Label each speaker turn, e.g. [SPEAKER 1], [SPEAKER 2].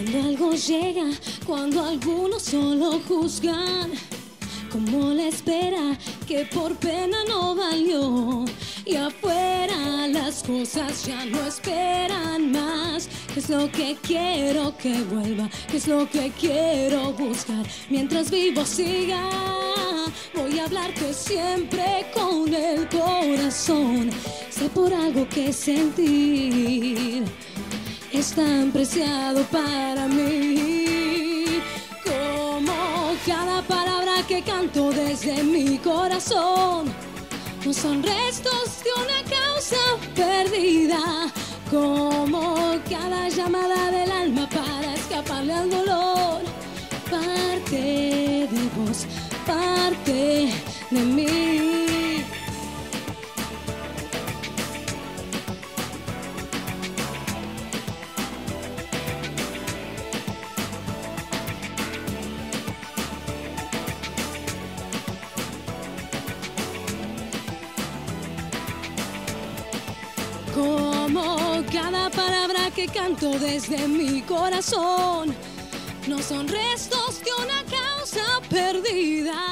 [SPEAKER 1] Cuando algo llega, cuando algunos solo juzgan, como la espera que por pena no valió. Y afuera las cosas ya no esperan más. ¿Qué es lo que quiero que vuelva? ¿Qué es lo que quiero buscar? Mientras vivo siga, voy a hablarte siempre con el corazón. Sé por algo que sentir tan preciado para mí. Como cada palabra que canto desde mi corazón. No son restos de una causa perdida. Como cada llamada del alma para escaparle al dolor. Parte de vos, parte Como cada palabra que canto desde mi corazón no son restos de una causa perdida.